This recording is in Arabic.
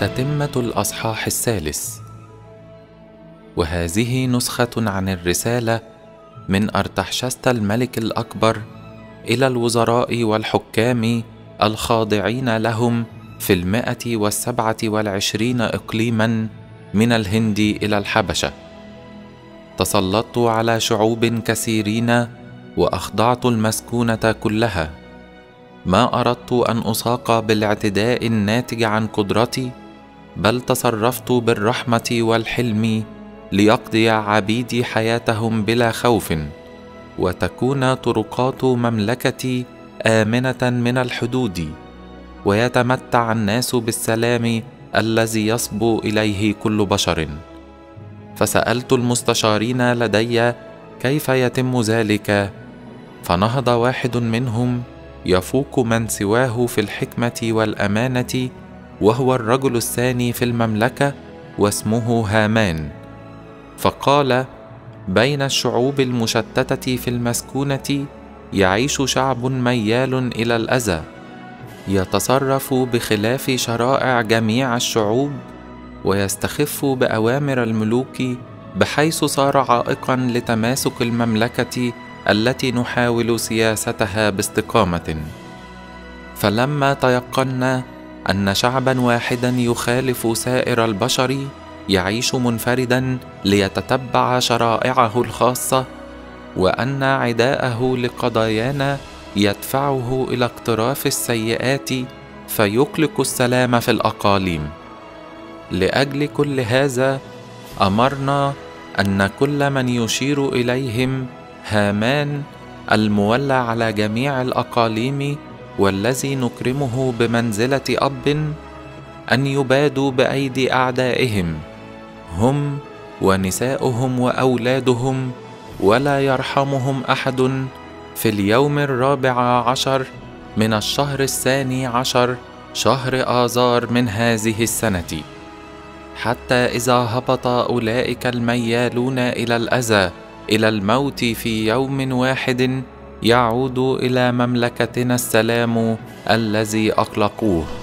تتمة الأصحاح الثالث. وهذه نسخة عن الرسالة من أرتحشست الملك الأكبر إلى الوزراء والحكام الخاضعين لهم في المائة والسبعة والعشرين إقليما من الهند إلى الحبشة. تسلطت على شعوب كثيرين وأخضعت المسكونة كلها. ما أردت أن أساق بالاعتداء الناتج عن قدرتي بل تصرفت بالرحمة والحلم ليقضي عبيدي حياتهم بلا خوف وتكون طرقات مملكتي آمنة من الحدود ويتمتع الناس بالسلام الذي يصبو إليه كل بشر. فسألت المستشارين لدي كيف يتم ذلك فنهض واحد منهم يفوق من سواه في الحكمة والأمانة وهو الرجل الثاني في المملكة واسمه هامان. فقال بين الشعوب المشتتة في المسكونة يعيش شعب ميال إلى الأذى يتصرف بخلاف شرائع جميع الشعوب ويستخف بأوامر الملوك بحيث صار عائقا لتماسك المملكة التي نحاول سياستها باستقامة. فلما تيقنا أن شعبا واحدا يخالف سائر البشر يعيش منفردا ليتتبع شرائعه الخاصة وأن عداءه لقضايانا يدفعه إلى اقتراف السيئات فيقلق السلام في الأقاليم. لأجل كل هذا أمرنا أن كل من يشير إليهم هامان المولى على جميع الأقاليم والذي نكرمه بمنزلة أب أن يبادوا بأيدي أعدائهم هم ونساؤهم وأولادهم ولا يرحمهم أحد. في اليوم الرابع عشر من الشهر الثاني عشر شهر آذار من هذه السنة حتى إذا هبط أولئك الميالون إلى الأذى إلى الموت في يوم واحد يعود إلى مملكتنا السلام الذي أقلقوه.